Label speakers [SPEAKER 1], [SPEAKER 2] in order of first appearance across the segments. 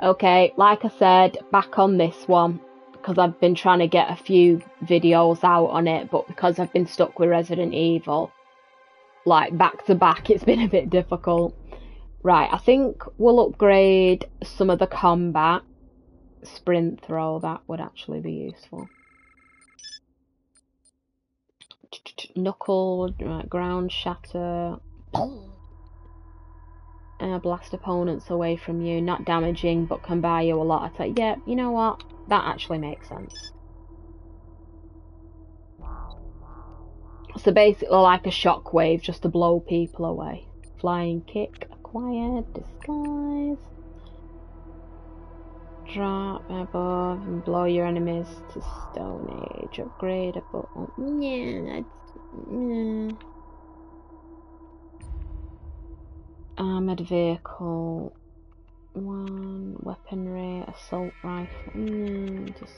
[SPEAKER 1] Okay, like I said, back on this one because I've been trying to get a few videos out on it, but because I've been stuck with Resident Evil, like back to back, it's been a bit difficult. Right, I think we'll upgrade some of the combat. Sprint throw, that would actually be useful. Knuckle, right, ground shatter. Uh, blast opponents away from you, not damaging, but can buy you a lot of time. Yeah, you know what? That actually makes sense. So basically like a shockwave just to blow people away. Flying kick acquired, disguise. Drop above and blow your enemies to Stone Age. Upgradable. Yeah, that's... Yeah. Armored vehicle. One weaponry, assault rifle. Mm, just.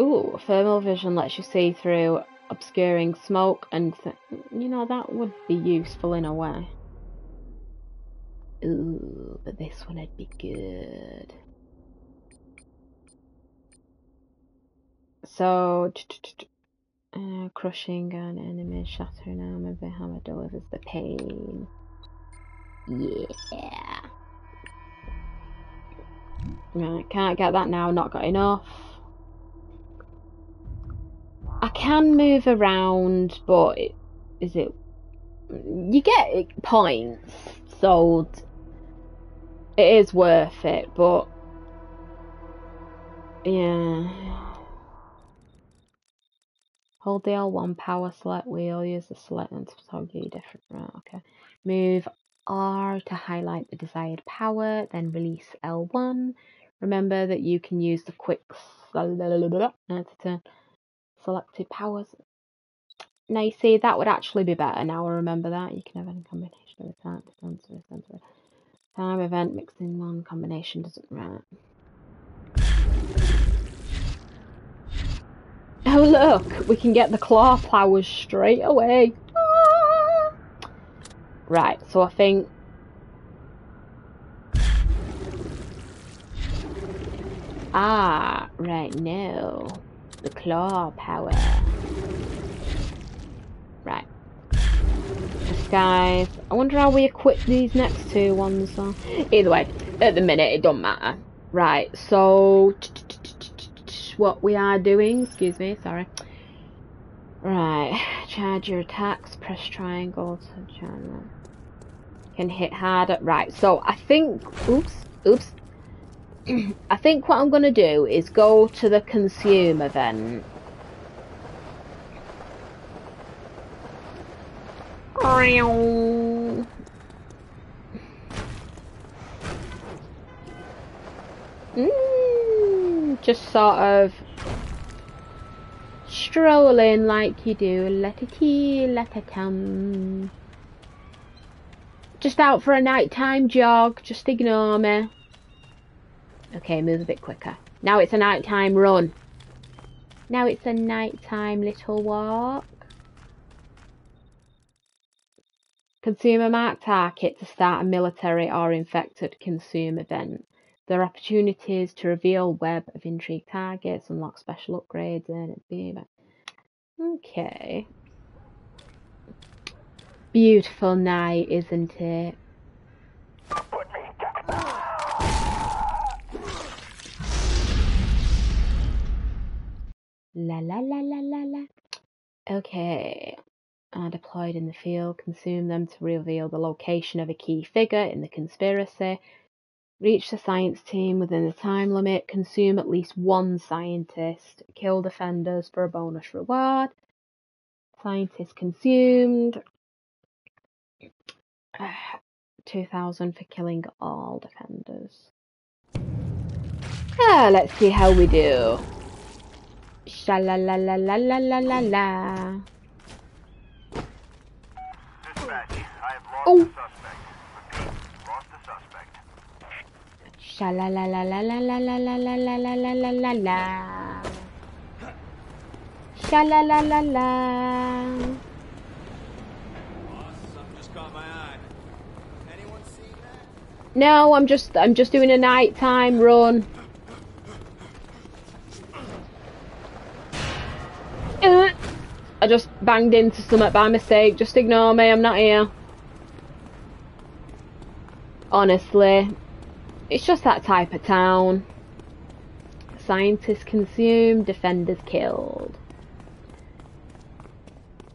[SPEAKER 1] Ooh, thermal vision lets you see through obscuring smoke, and you know that would be useful in a way. Ooh, but this one would be good. So, uh, crushing an enemy, shattering armor, the hammer delivers the pain. Yeah. Right, can't get that now, not got enough. I can move around, but it, is it... You get points, so it is worth it, but... Yeah... Hold the L1 power select wheel, use the select and toggle different right, okay. Move R to highlight the desired power, then release L1. Remember that you can use the quick to turn selected powers. Now you see that would actually be better now I remember that. You can have any combination of defense, time event mixing one combination doesn't right. Oh look, we can get the claw powers straight away. Ah! Right, so I think... Ah, right, no. The claw power. Right. Disguise. I wonder how we equip these next two ones. Either way, at the minute it don't matter. Right, so what we are doing. Excuse me, sorry. Right, charge your attacks, press triangle to channel. Can hit harder. Right, so I think, oops, oops. I think what I'm going to do is go to the consume event. Mm, just sort of strolling like you do. Let it let it come. Just out for a nighttime jog. Just ignore me. Okay, move a bit quicker. Now it's a nighttime run. Now it's a nighttime little walk. Consumer mark target to start a military or infected consume event. There are opportunities to reveal web of intrigue targets, unlock special upgrades, and it Okay. Beautiful night, isn't it? La la la la la la. Okay. Are deployed in the field, consume them to reveal the location of a key figure in the conspiracy. Reach the science team within the time limit. Consume at least one scientist. Kill defenders for a bonus reward. Scientist consumed. 2000 for killing all defenders. Ah, let's see how we do. Sha la la la la la la la la. Oh. Sha la la la la la la la la la la la la la la la. Sha la la la la. No, I'm just I'm just doing a nighttime run. Uh, I just banged into something by mistake. Just ignore me. I'm not here. Honestly, it's just that type of town. Scientists consumed, defenders killed.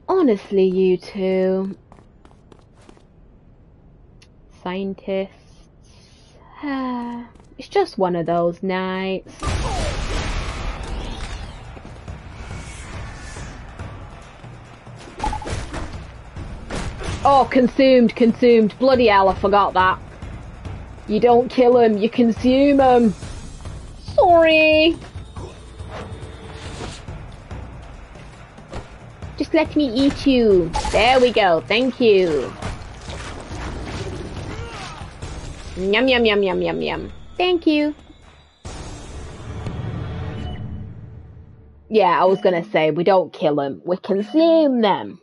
[SPEAKER 1] Honestly, you two. Scientists. it's just one of those nights. Oh, consumed, consumed. Bloody hell, I forgot that. You don't kill them, you consume them. Sorry. Just let me eat you. There we go. Thank you. Yum, yum, yum, yum, yum, yum. Thank you. Yeah, I was gonna say, we don't kill them. We consume them.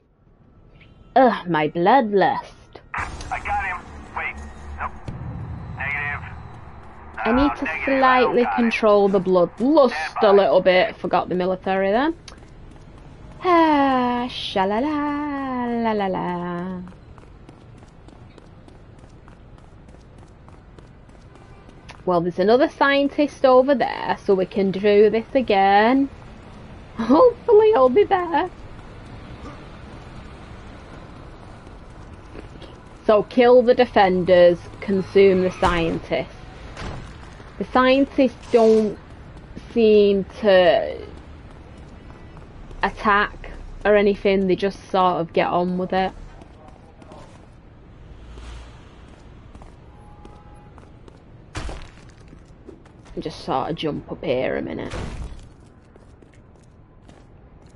[SPEAKER 1] Ugh, my bloodlust.
[SPEAKER 2] I
[SPEAKER 1] need to slightly control the bloodlust a little bit. Forgot the military then. Ah, shalala, la la la. Well, there's another scientist over there, so we can do this again. Hopefully, I'll be there. So, kill the defenders, consume the scientists. The scientists don't seem to attack or anything, they just sort of get on with it. Just sort of jump up here a minute.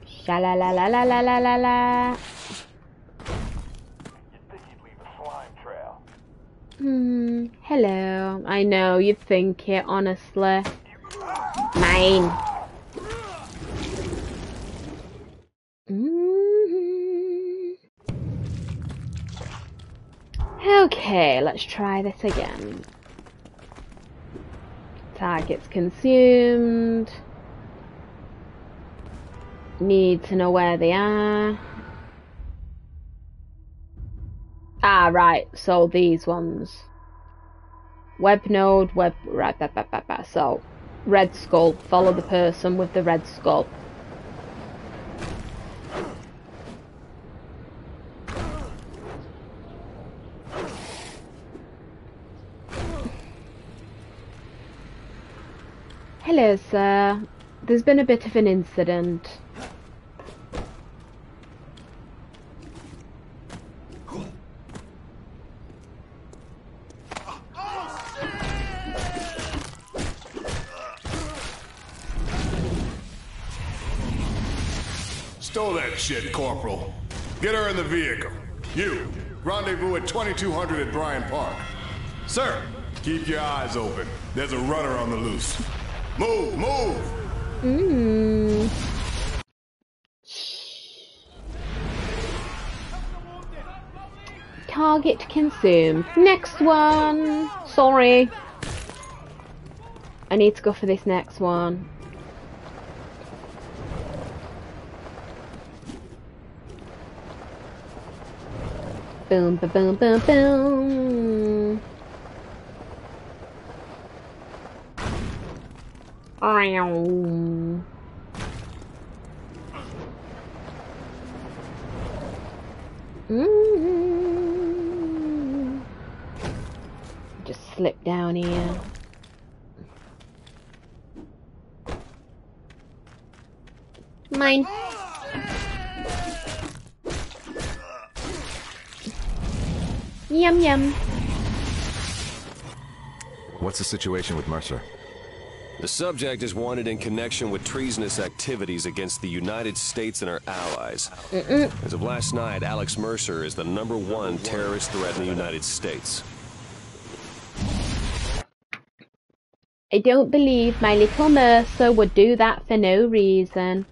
[SPEAKER 1] Sha la la la la la la la la.
[SPEAKER 2] You'd think he'd leave a slime trail.
[SPEAKER 1] Hmm. Hello. I know you'd think it, honestly. Mine. Mhm. Okay, let's try this again. Targets consumed. Need to know where they are. Ah, right. So these ones. Web node, web. Right, bah, bah, bah, bah. So, red skull. Follow the person with the red skull. Hello, sir. There's been a bit of an incident.
[SPEAKER 3] Stole that shit, Corporal. Get her in the vehicle. You, rendezvous at 2200 at Bryant Park. Sir, keep your eyes open. There's a runner on the loose. Move, move!
[SPEAKER 1] Mmm. Target consumed. Next one. Sorry. I need to go for this next one. Boom, ba boom, boom, boom. Ow. Mm. Just slip down here. Mine. Yum yum.
[SPEAKER 4] What's the situation with Mercer?
[SPEAKER 5] The subject is wanted in connection with treasonous activities against the United States and our allies. As of last night, Alex Mercer is the number one terrorist threat in the United States.
[SPEAKER 1] I don't believe my little Mercer would do that for no reason.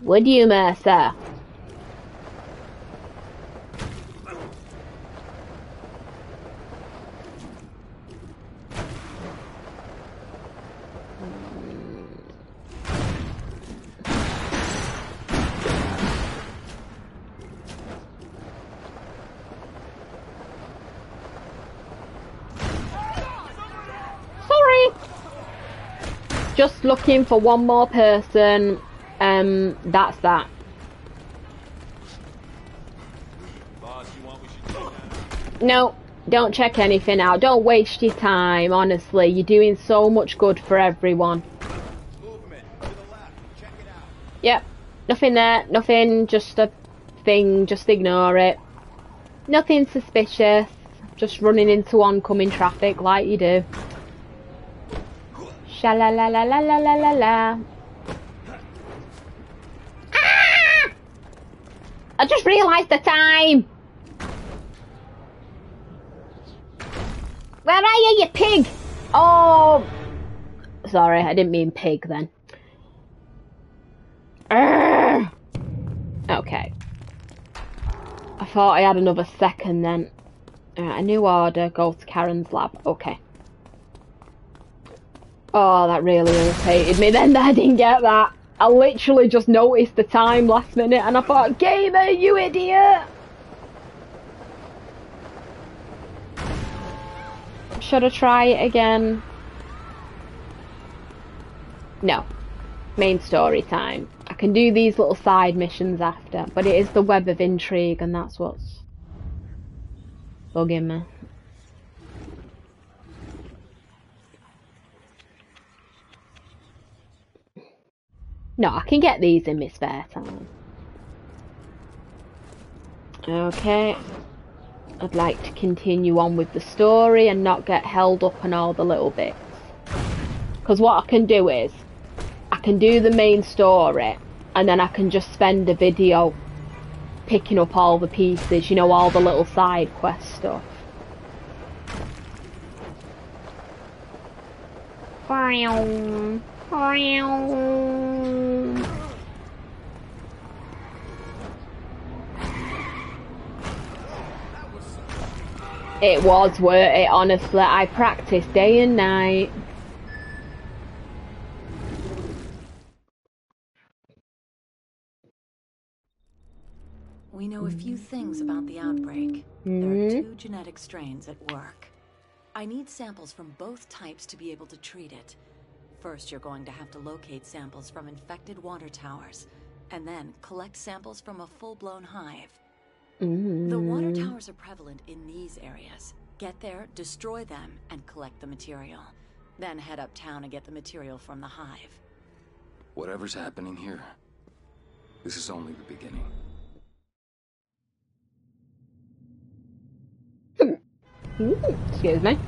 [SPEAKER 1] Would you, Mercer? Looking for one more person. Um, that's that. No, don't check anything out. Don't waste your time, honestly. You're doing so much good for everyone. Yep, nothing there, nothing, just a thing, just ignore it. Nothing suspicious, just running into oncoming traffic like you do. Sha la la la la la la la la. Ah! I just realised the time! Where are you, you pig? Oh, sorry, I didn't mean pig then. Urgh. Okay. I thought I had another second then. Right, a new order, go to Karen's lab. Okay. Oh, that really irritated me then that I didn't get that. I literally just noticed the time last minute and I thought, Gamer, you idiot! Should I try it again? No. Main story time. I can do these little side missions after, but it is the web of intrigue and that's what's bugging me. No, I can get these in my spare time. Okay. I'd like to continue on with the story and not get held up on all the little bits. Because what I can do is, I can do the main story and then I can just spend a video picking up all the pieces, you know, all the little side quest stuff. It was worth it, honestly. I practiced day and night.
[SPEAKER 6] We know a few things about the outbreak. There
[SPEAKER 1] Mm-hmm.
[SPEAKER 6] are two genetic strains at work. I need samples from both types to be able to treat it. First, you're going to have to locate samples from infected water towers, and then collect samples from a full blown hive. The water
[SPEAKER 1] Mm.
[SPEAKER 6] towers are prevalent in these areas. Get there, destroy them, and collect the material. Then head uptown and get the material from the hive.
[SPEAKER 7] Whatever's happening here, this is only the beginning.
[SPEAKER 1] Ooh, excuse me.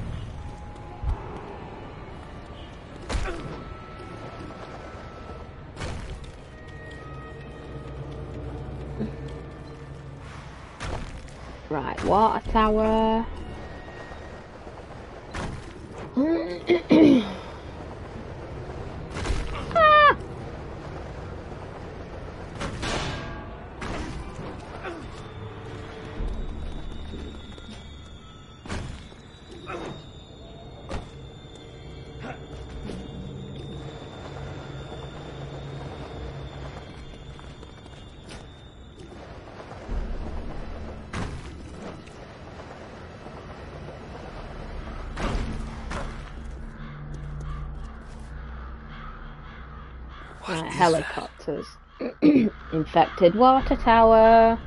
[SPEAKER 1] Water tower. Right, uh, helicopters. Infected water tower.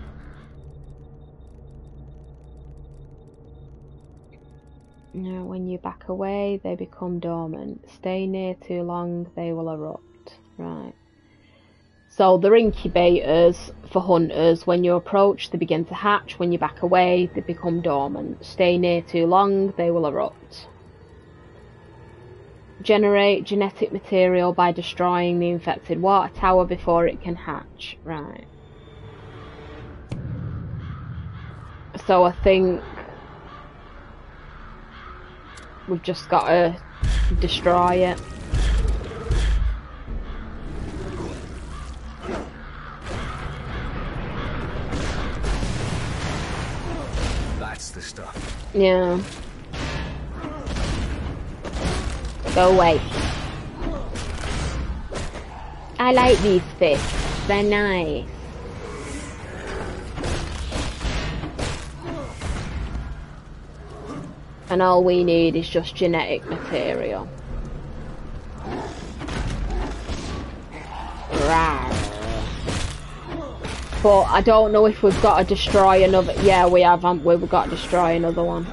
[SPEAKER 1] Now, when you back away, they become dormant. Stay near too long, they will erupt. Right. So they're incubators for hunters. When you approach, they begin to hatch. When you back away, they become dormant. Stay near too long, they will erupt. Generate genetic material by destroying the infected water tower before it can hatch. Right. So I think we've just got to destroy it.
[SPEAKER 7] That's the stuff.
[SPEAKER 1] Yeah. Go away. I like these fish. They're nice. And all we need is just genetic material. But I don't know if we've got to destroy another. Yeah, we have, haven't we? We've got to destroy another one.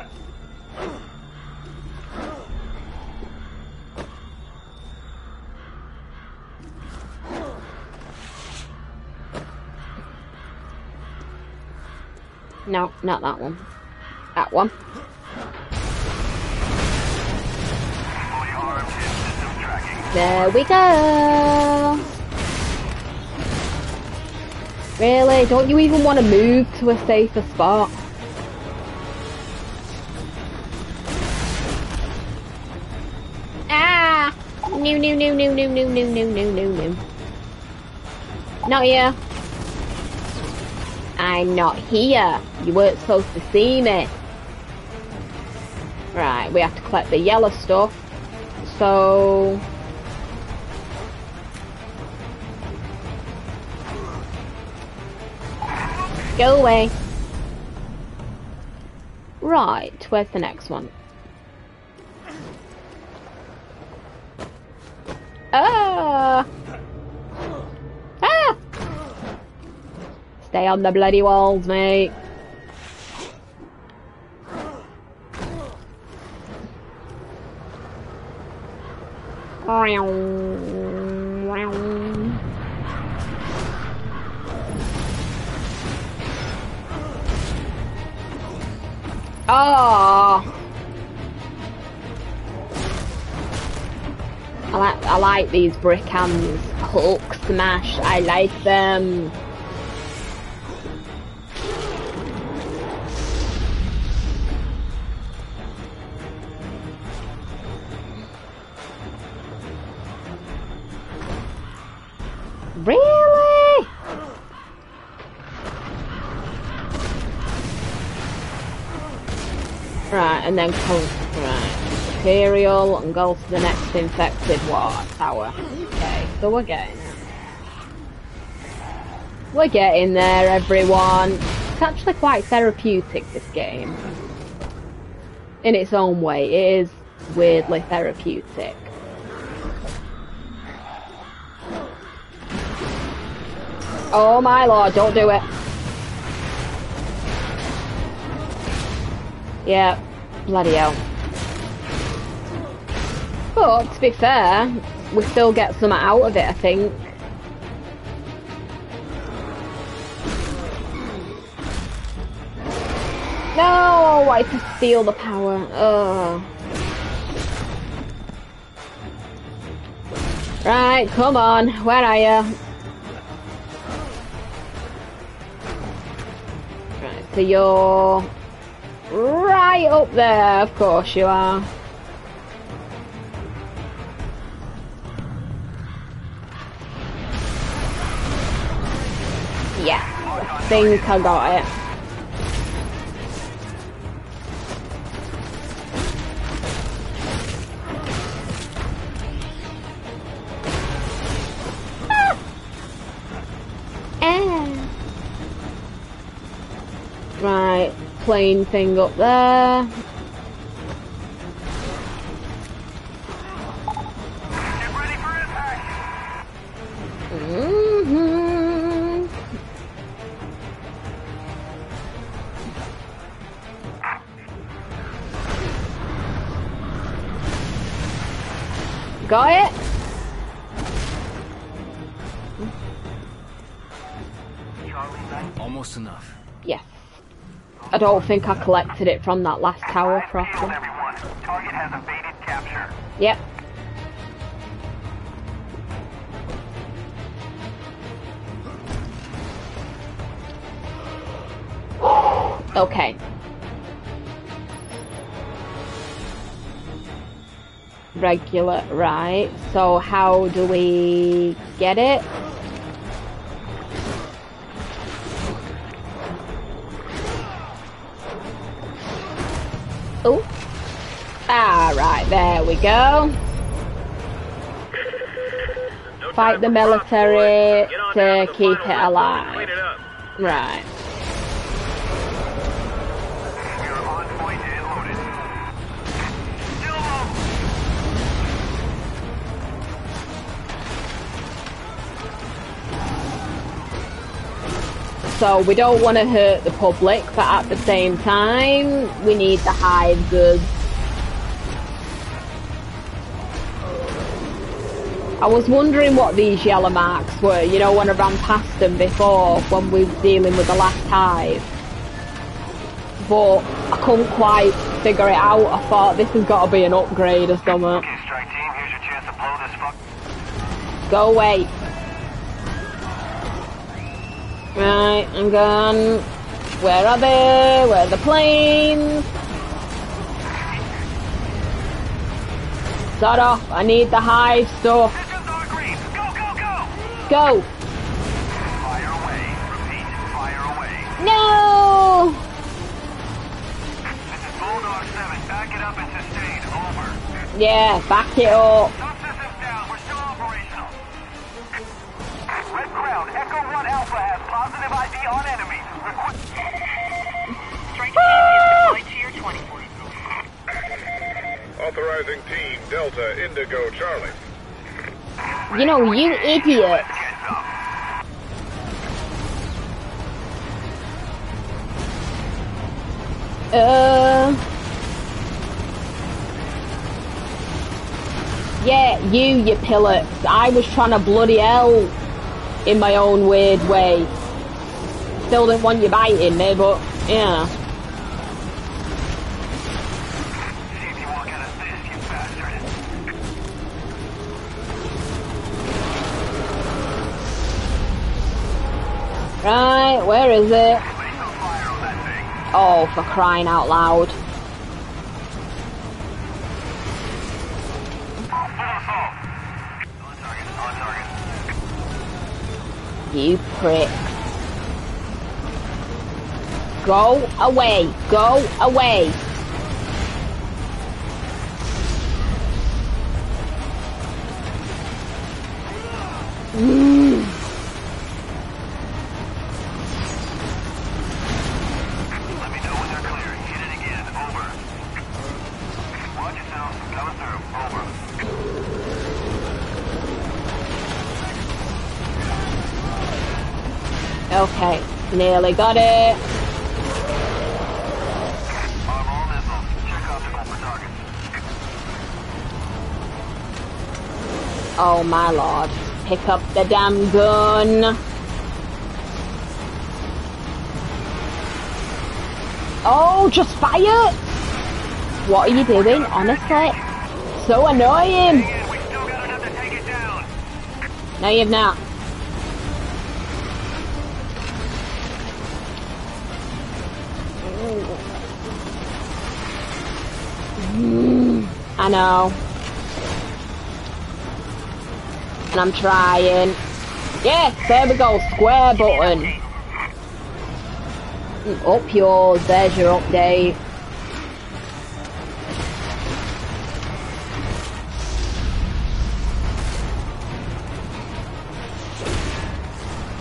[SPEAKER 1] No, not that one. That one. There we go. Really? Don't you even want to move to a safer spot? Ah! No, no, no, no, no, no, no, no, no, no. Not here. I'm not here. You weren't supposed to see me. Right, we have to collect the yellow stuff. So... Go away. Right, where's the next one? Stay on the bloody walls, mate. Oh. I like I like these brick hands. Hulk smash. I like them. And then right. Imperial and go to the next infected water tower. Okay, so we're getting it. We're getting there, everyone. It's actually quite therapeutic, this game. In its own way, it is weirdly therapeutic. Oh my lord, don't do it. Yeah, bloody hell. But, to be fair, we still get some out of it, I think. No, I to steal the power. Ugh. Right, come on, where are you? Right, so you're right up there, of course you are. Yeah, I think I got it. plane thing up there. Mm-hmm. Got it?
[SPEAKER 7] Almost enough.
[SPEAKER 1] I don't think I collected it from that last tower properly.
[SPEAKER 2] everyone. Target has evaded capture.
[SPEAKER 1] Yep. Okay. Regular, right. So how do we get it? There we go. Fight the military to keep it alive. Right. So we don't want to hurt the public, but at the same time, we need the hive goods. I was wondering what these yellow marks were, you know, when I ran past them before, when we were dealing with the last hive. But I couldn't quite figure it out. I thought this has got to be an upgrade or something.
[SPEAKER 2] Okay, strike team, here's your chance to blow this fuck.
[SPEAKER 1] Go away. Right, I'm gone. Where are they? Where are the planes? Start off. I need the hive stuff.
[SPEAKER 2] Systems are green. Go, go, go! Fire away. Repeat, fire away.
[SPEAKER 1] No!
[SPEAKER 2] This is Bulldog 7. Back it up and sustain. Over.
[SPEAKER 1] Yeah, back it up.
[SPEAKER 2] Down. We're still operational. Red Crown, Echo 1 Alpha has positive ID on enemy.
[SPEAKER 8] Strike team is deployed to your 20.
[SPEAKER 9] Authorizing Team Delta Indigo Charlie.
[SPEAKER 1] You know, you
[SPEAKER 2] idiot.
[SPEAKER 1] Uh. Yeah, you, you pillets. I was trying to bloody hell in my own weird way. Still didn't want you biting me, but yeah. Right, where is it? Oh, for crying out loud. You prick. Go away. Go away. Nearly got it. Oh my lord. Pick up the damn gun. Oh, just fire! What are you doing, honestly? So annoying!
[SPEAKER 2] Again, we still got enough to take it down.
[SPEAKER 1] No, you've not. I know. And I'm trying. Yes, there we go, square button. Up yours, there's your update.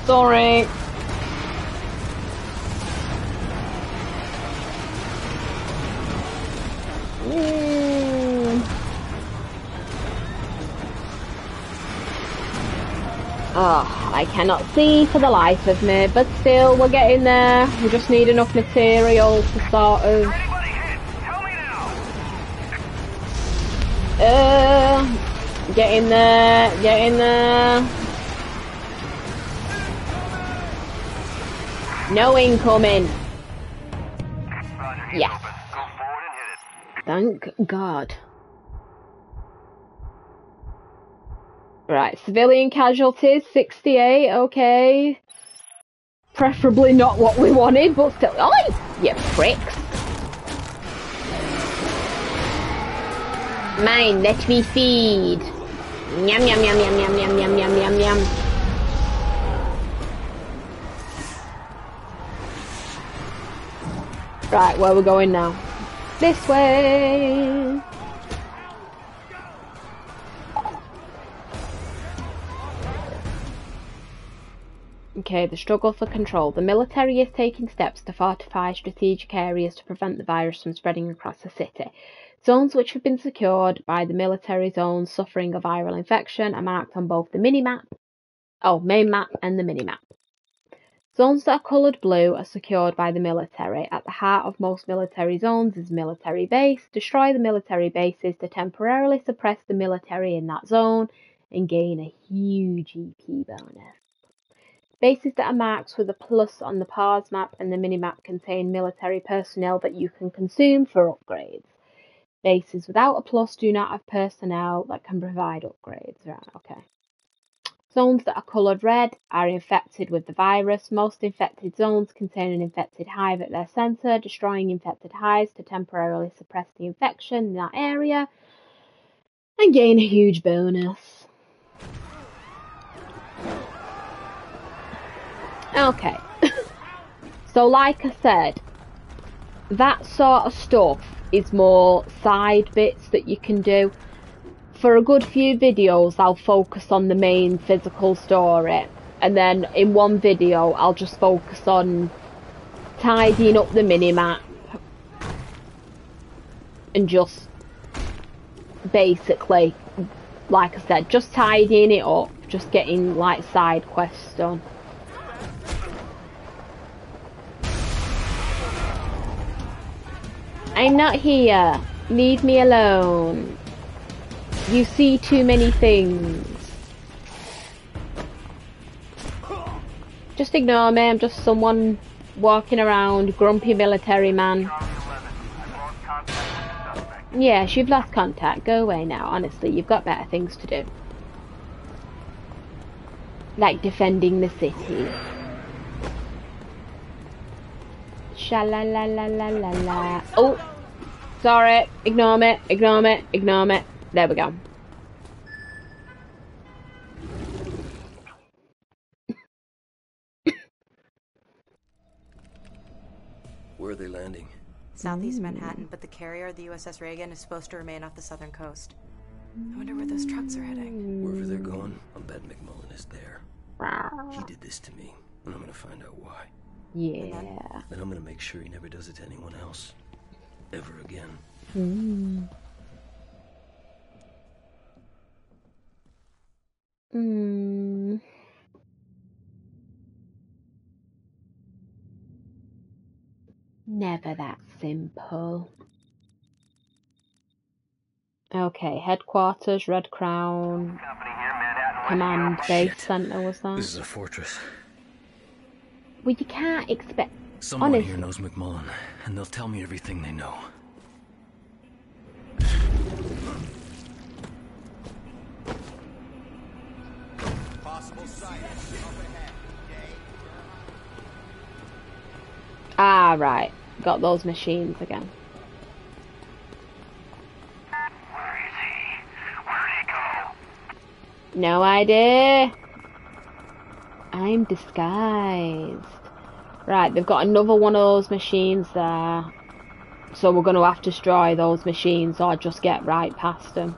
[SPEAKER 1] Sorry. I cannot see for the life of me, but still, we're getting there. We just need enough material to sort of
[SPEAKER 2] Anybody? Tell me now.
[SPEAKER 1] Uh, get in there, get in there. No incoming.
[SPEAKER 2] Roger,
[SPEAKER 1] Yes.
[SPEAKER 2] Go and hit it.
[SPEAKER 1] Thank God. Right, civilian casualties, 68, okay. Preferably not what we wanted, but still. Oh, you pricks. Mine, let me feed. Yum, yum, yum, yum, yum, yum, yum, yum, yum, yum. Right, where we going now? This way. Okay, the struggle for control. The military is taking steps to fortify strategic areas to prevent the virus from spreading across the city. Zones which have been secured by the military zones suffering a viral infection are marked on both the mini-map, oh, main map and the mini-map. Zones that are coloured blue are secured by the military. At the heart of most military zones is military base. Destroy the military bases to temporarily suppress the military in that zone and gain a huge EP bonus. Bases that are marked with a plus on the pause map and the minimap contain military personnel that you can consume for upgrades. Bases without a plus do not have personnel that can provide upgrades. Right, okay. Zones that are coloured red are infected with the virus. Most infected zones contain an infected hive at their centre. Destroying infected hives to temporarily suppress the infection in that area and gain a huge bonus. Okay. so, like I said, that sort of stuff is more side bits that you can do. For a good few videos, I'll focus on the main physical story, and then in one video, I'll just focus on tidying up the minimap and just basically, like I said, just tidying it up, just getting like side quests done. I'm not here. Leave me alone. You see too many things. Just ignore me, I'm just someone walking around, grumpy military man. Yes, you've lost contact. Go away now, honestly, you've got better things to do. Like defending the city. Sha la la la la la la. Oh, sorry. Ignore me. Ignore me. Ignore me. There we go.
[SPEAKER 5] Where are they landing?
[SPEAKER 10] Southeast Manhattan, but the carrier, the USS Reagan, is supposed to remain off the southern coast. I wonder where those trucks are heading.
[SPEAKER 5] Wherever they're going, I'll bet McMullen is there. He did this to me, and I'm gonna find out why.
[SPEAKER 1] Yeah.
[SPEAKER 5] Then I'm gonna make sure he never does it to anyone else. Ever again.
[SPEAKER 1] Mm. Mm. Never that simple. Okay, headquarters, Red Crown, command base center was that?
[SPEAKER 5] This is a fortress.
[SPEAKER 1] Well, you can't expect.
[SPEAKER 5] Someone
[SPEAKER 1] honest,
[SPEAKER 5] here knows McMullen, and they'll tell me everything they know.
[SPEAKER 1] Ah, right. Got those machines again. No idea. I'm disguised. Right, they've got another one of those machines there. So we're going to have to destroy those machines or just get right past them.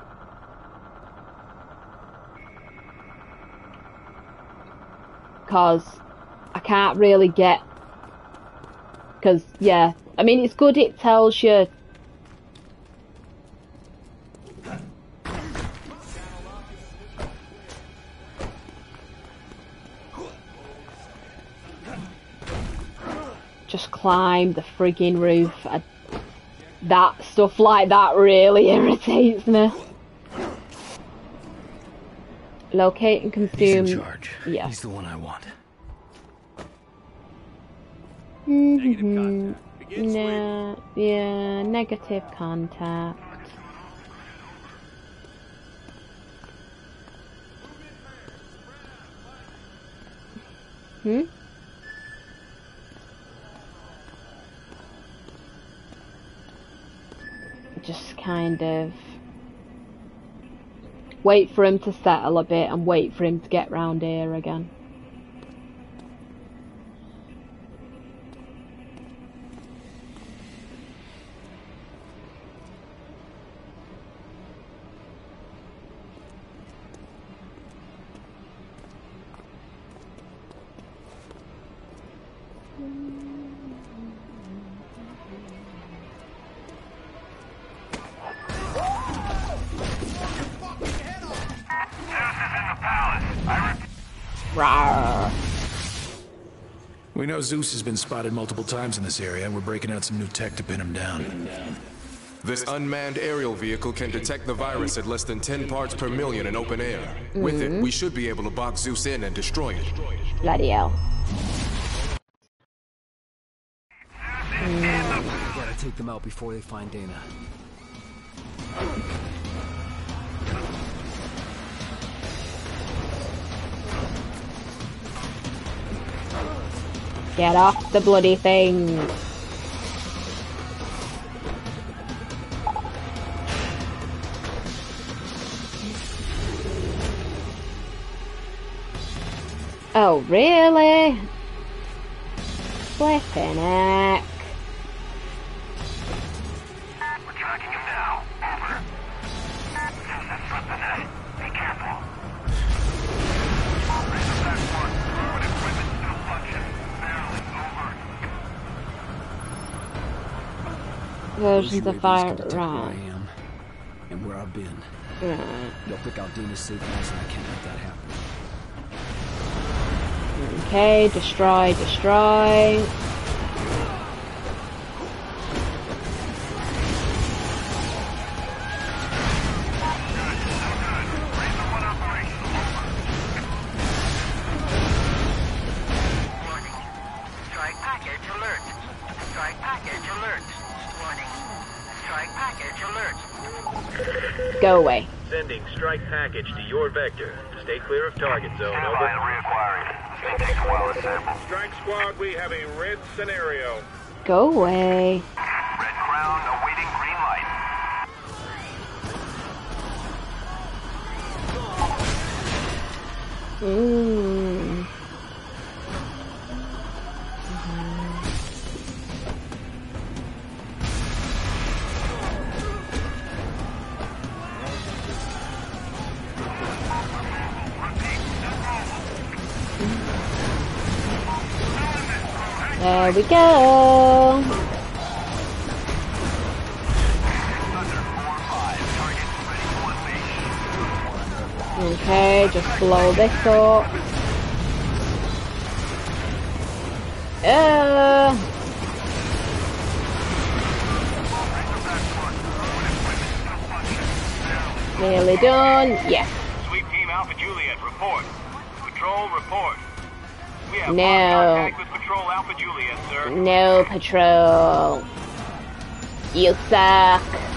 [SPEAKER 1] Because I can't really get... Because, yeah, I mean, it's good it tells you just climb the frigging roof. I, that stuff like that really irritates me. Locate and consume.
[SPEAKER 5] He's in charge.
[SPEAKER 1] Yeah.
[SPEAKER 5] He's the one I want.
[SPEAKER 1] Mm-hmm. Nah, yeah, negative contact. Hmm? Just kind of wait for him to settle a bit and wait for him to get round here again.
[SPEAKER 11] We know Zeus has been spotted multiple times in this area, and we're breaking out some new tech to pin him down.
[SPEAKER 4] This unmanned aerial vehicle can detect the virus at less than 10 parts per million in open air. With it, mm-hmm. we should be able to box Zeus in and destroy it.
[SPEAKER 1] Bloody hell.
[SPEAKER 7] We gotta take them out before they find Dana.
[SPEAKER 1] Get off the bloody thing. Oh, really? Flipping heck. Versions of fire.
[SPEAKER 7] UAVs can I
[SPEAKER 1] Right.
[SPEAKER 7] am and where I've been.
[SPEAKER 1] Right.
[SPEAKER 7] They'll pick out Dana's safe house, and I can't let that happen.
[SPEAKER 1] Okay, destroy, destroy.
[SPEAKER 2] Package
[SPEAKER 12] to your vector. Stay clear of target zone.
[SPEAKER 2] Stand
[SPEAKER 12] Over.
[SPEAKER 2] by and reacquiring. It's gonna a while to assemble.
[SPEAKER 9] Strike squad, we have a red scenario.
[SPEAKER 1] Go away. Just blow this up. Uh, nearly done. Yes.
[SPEAKER 12] Sweep team Alpha Juliet, report. Patrol, report. We have
[SPEAKER 1] No.
[SPEAKER 12] with Patrol Alpha Juliet, sir.
[SPEAKER 1] No patrol. You suck.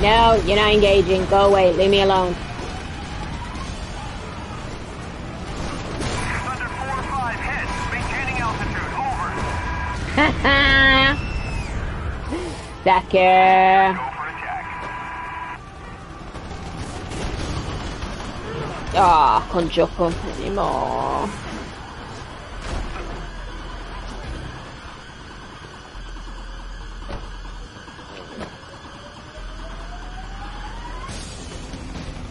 [SPEAKER 1] No, you're not engaging. Go away. Leave me alone.
[SPEAKER 2] Thunder 4 5, head. Maintaining altitude. Over.
[SPEAKER 1] Sucker.
[SPEAKER 2] Go for attack.
[SPEAKER 1] Ah, can't jump anymore.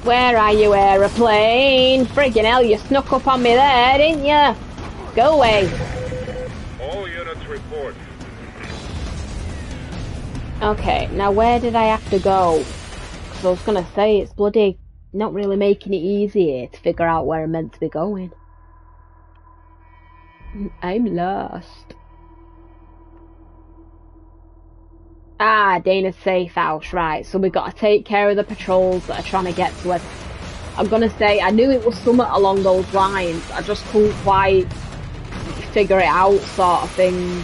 [SPEAKER 1] Where are you, aeroplane? Friggin' hell, you snuck up on me there, didn't you? Go away.
[SPEAKER 9] All units report.
[SPEAKER 1] Okay, now where did I have to go? 'Cause I was gonna say it's bloody not really making it easier to figure out where I'm meant to be going. I'm lost. Ah, Dana's safe house, right. So we've got to take care of the patrols that are trying to get to us. I'm gonna say, I knew it was somewhat along those lines. I just couldn't quite figure it out, sort of thing.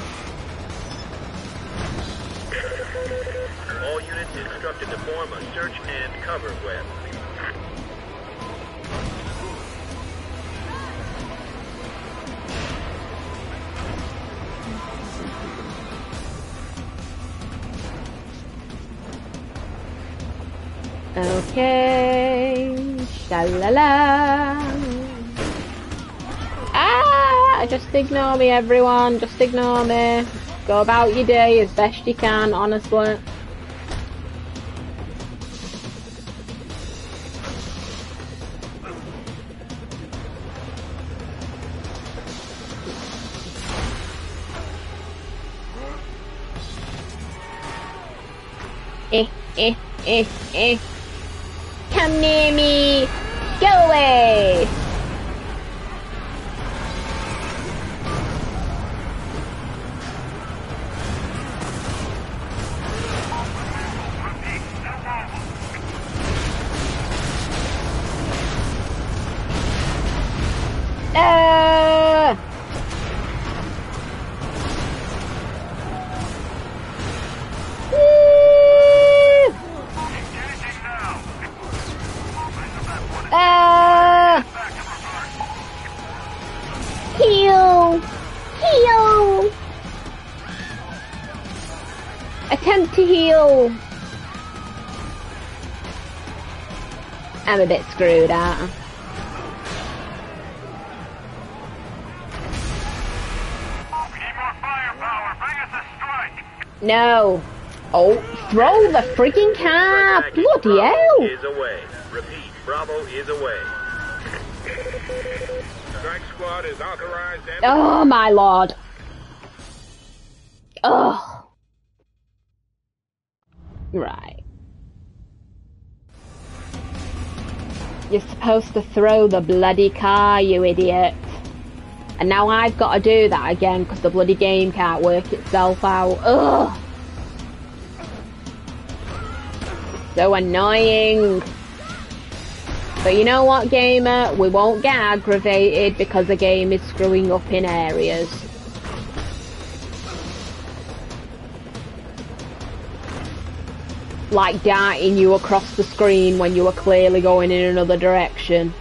[SPEAKER 1] Okay. Shalala. Ah! Just ignore me, everyone. Just ignore me. Go about your day as best you can, honestly. Eh, eh, eh, eh. Come near me. Go away. I'm a bit screwed out. No. Oh, throw the freaking car! Bloody
[SPEAKER 12] Bravo
[SPEAKER 1] hell!
[SPEAKER 12] is away. Repeat, Bravo is away.
[SPEAKER 9] Strike squad is authorized and
[SPEAKER 1] Oh my lord. Oh. Right. You're supposed to throw the bloody car, you idiot. And now I've got to do that again because the bloody game can't work itself out. Ugh. So annoying. But you know what, gamer? We won't get aggravated because the game is screwing up in areas. Like darting you across the screen when you were clearly going in another direction.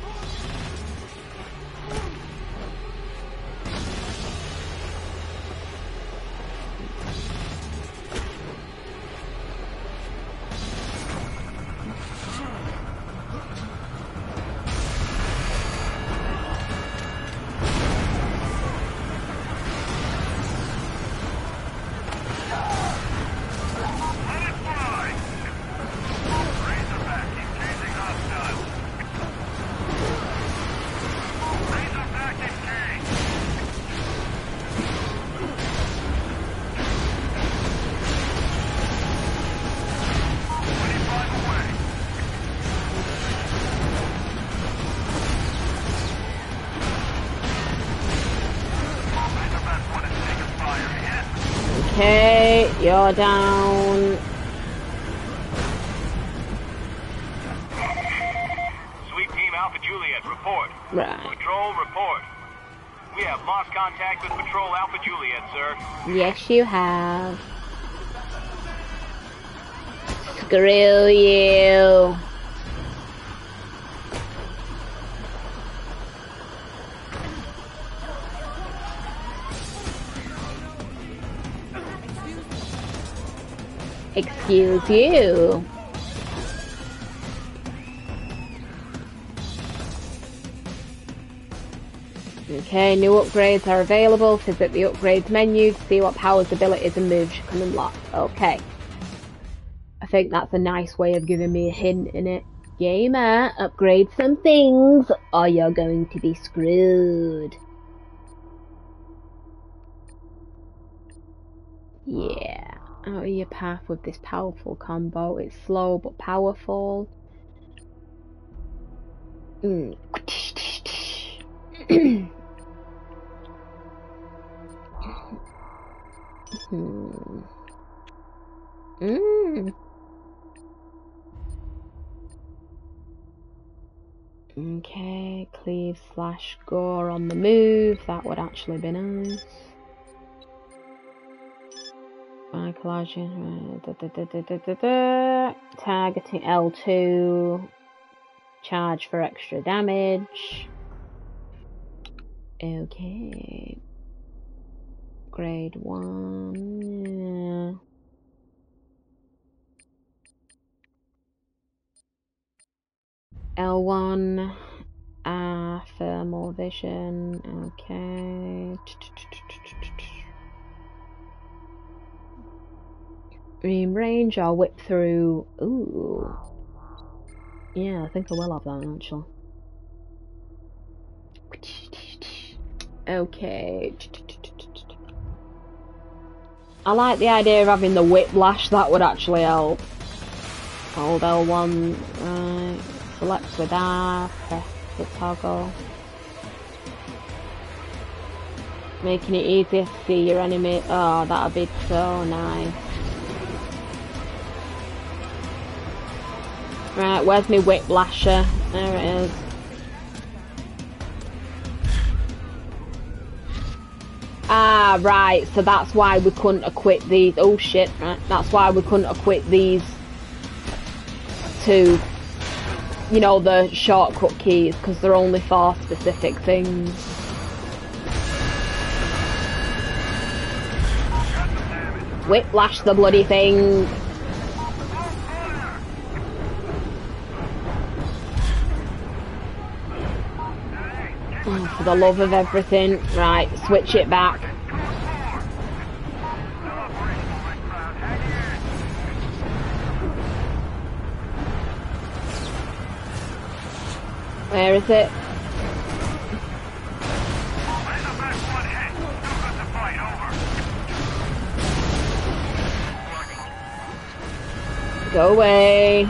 [SPEAKER 1] Okay, you're down.
[SPEAKER 12] Sweep team Alpha Juliet, report.
[SPEAKER 1] Right.
[SPEAKER 12] Patrol, report. We have lost contact with Patrol Alpha Juliet, sir.
[SPEAKER 1] Yes, you have. Screw you. Excuse you. Okay, new upgrades are available. Visit the upgrades menu to see what powers, abilities and moves you can unlock. Okay. I think that's a nice way of giving me a hint in it. Gamer, upgrade some things or you're going to be screwed. Yeah. Out of your path with this powerful combo. It's slow but powerful. Mm. Hmm. Mm. Okay, cleave slash gore on the move. That would actually be nice. By collaging, da, da, da, targeting L2, charge for extra damage. Okay, grade one. Yeah. L1, uh, thermal vision, okay. Beam range, I'll whip through. Ooh. Yeah, I think I will have that actually. Okay. I like the idea of having the whiplash, that would actually help. Hold L1, right. Select with R, press the toggle. Making it easier to see your enemy. Oh, that'd be so nice. Right, where's my whiplasher? There it is. Ah, right, so that's why we couldn't equip these. Oh shit, right, that's why we couldn't equip these to, you know, the shortcut keys, because they're only for specific things. Whiplash the bloody thing. Oh, for the love of everything. Right, switch it back. Where is it? Go away.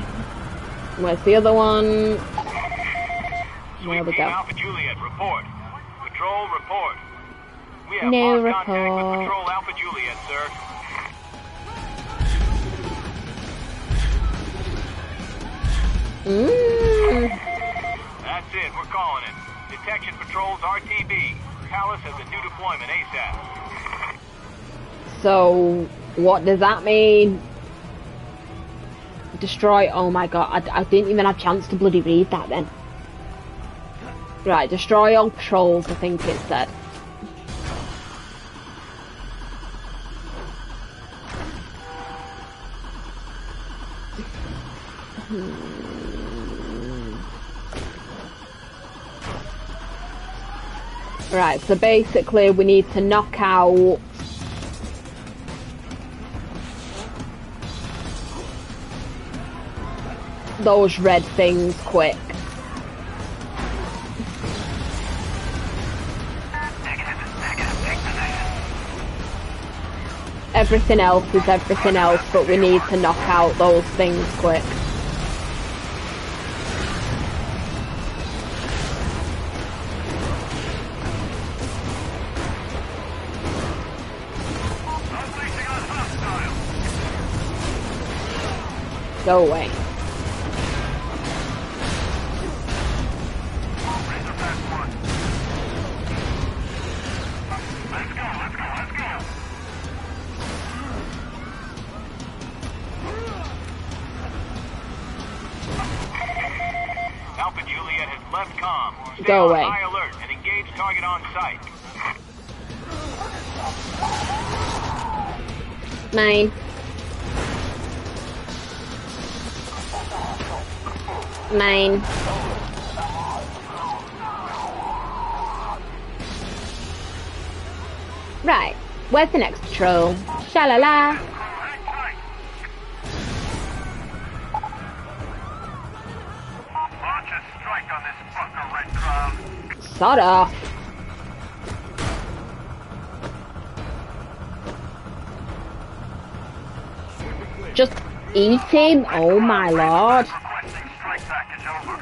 [SPEAKER 1] Where's the other one? There we go.
[SPEAKER 12] Alpha Juliet, report. Patrol, report. We have
[SPEAKER 1] No
[SPEAKER 12] lost contact with
[SPEAKER 1] report.
[SPEAKER 12] Patrol Alpha Juliet, sir.
[SPEAKER 1] Mmm.
[SPEAKER 12] That's it, we're calling it. Detection patrols RTB. Palace has a new deployment ASAP.
[SPEAKER 1] So, what does that mean? Destroy. Oh my god, I, I didn't even have a chance to bloody read that then. Right, destroy all patrols, I think it said. Hmm. Right, so basically we need to knock out those red things quick. Everything else is everything else, but we need to knock out those things quick. Go away. Go away.
[SPEAKER 12] high alert and engage target on site.
[SPEAKER 1] Mine. Mine. Right. Where's the next patrol? Sha-la-la.
[SPEAKER 2] Launch a
[SPEAKER 1] Sort. Just eat him? Oh my lord.
[SPEAKER 2] Requesting strike package over.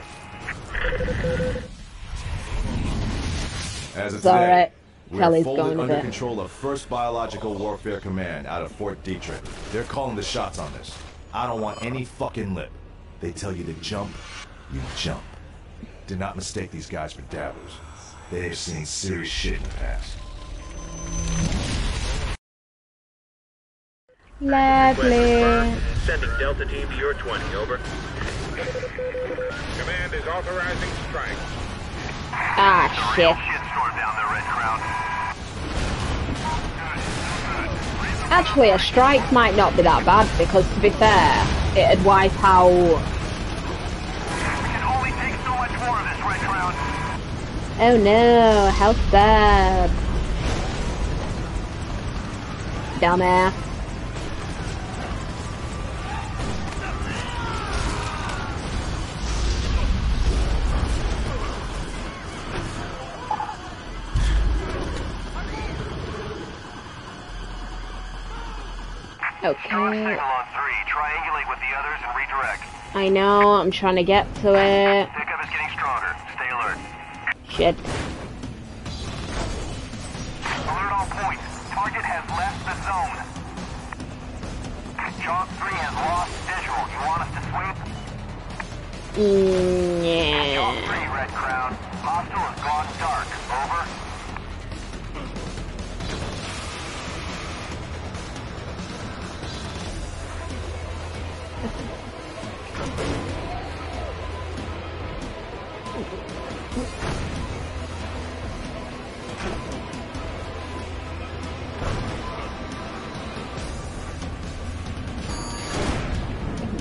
[SPEAKER 4] As of today,
[SPEAKER 13] We're
[SPEAKER 1] Kelly's
[SPEAKER 13] folded under control of 1st Biological Warfare Command out of Fort Detrick. They're calling the shots on this. I don't want any fucking lip. They tell you to jump, you jump. Do not mistake these guys for dabblers. They have seen serious shit in the past.
[SPEAKER 1] Lovely.
[SPEAKER 12] Sending Delta Team to your 20, over. Command is authorizing strike.
[SPEAKER 1] Ah, shit. Actually, a strike might not be that bad because, to be fair, it'd wipe out. Oh no, health bad. Dumbass. Okay.
[SPEAKER 2] Signal on three. Triangulate with the others and redirect.
[SPEAKER 1] I know, I'm trying to get to it. Shit.
[SPEAKER 2] Alert all points. Target has left the zone. Chalk 3 has lost visual. You want us to sweep?
[SPEAKER 1] Mm,
[SPEAKER 2] Chalk
[SPEAKER 1] yeah.
[SPEAKER 2] 3, Red Crown. Hostile has gone dark. Over.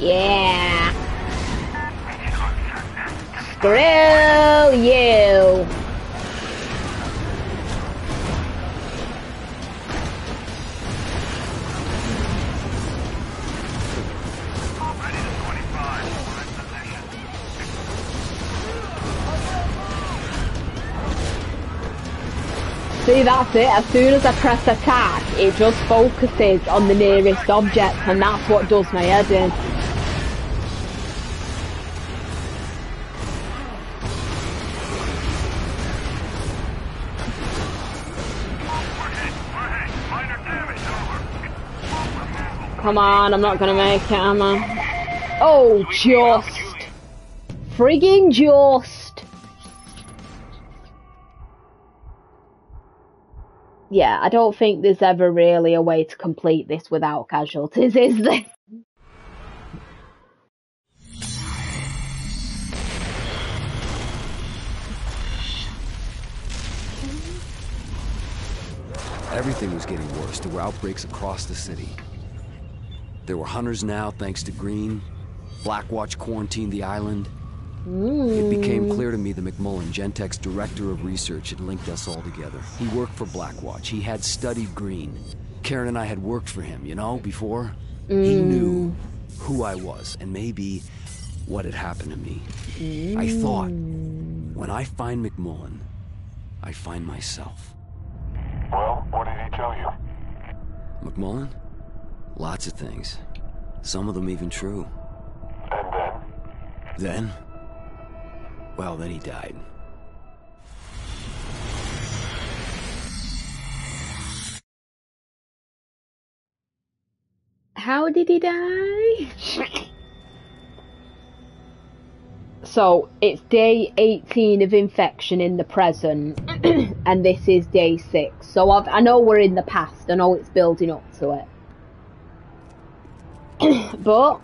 [SPEAKER 1] Yeah. Screw you. See, that's it. As soon as I press attack, it just focuses on the nearest object, and that's what does my head in. Come on, I'm not gonna make it, am I? Oh, just. Friggin' just. Yeah, I don't think there's ever really a way to complete this without casualties, is there?
[SPEAKER 7] Everything was getting worse. There were outbreaks across the city. There were hunters now, thanks to Greene. Blackwatch quarantined the island. It became clear to me that McMullen, Gentek's director of research, had linked us all together. He worked for Blackwatch. He had studied Greene. Karen and I had worked for him, you know, before. He mm. knew who I was and maybe what had happened to me. I thought, when I find McMullen, I find myself.
[SPEAKER 2] Well, what did he tell you?
[SPEAKER 7] McMullen? Lots of things. Some of them even true.
[SPEAKER 2] And then?
[SPEAKER 7] Then? Well, then he died.
[SPEAKER 1] How did he die? so it's day 18 of infection in the present, and this is day 6. So I've, I know we're in the past, I know it's building up to it. but,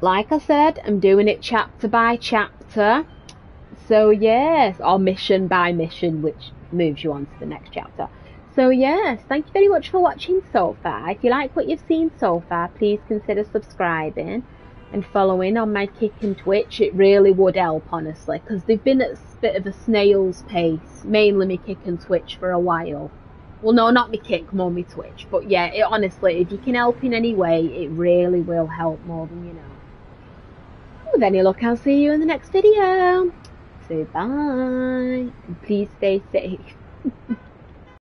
[SPEAKER 1] like I said, I'm doing it chapter by chapter. So, yes, or mission by mission, which moves you on to the next chapter. So yes, thank you very much for watching so far. If you like what you've seen so far, please consider subscribing and following on my Kick and Twitch. It really would help, honestly, because they've been at a bit of a snail's pace, mainly me Kick and Twitch for a while. Well, no, not me Kick, more me Twitch. But yeah, it, honestly, if you can help in any way, it really will help more than you know. With any luck, I'll see you in the next video. So bye, and please stay safe.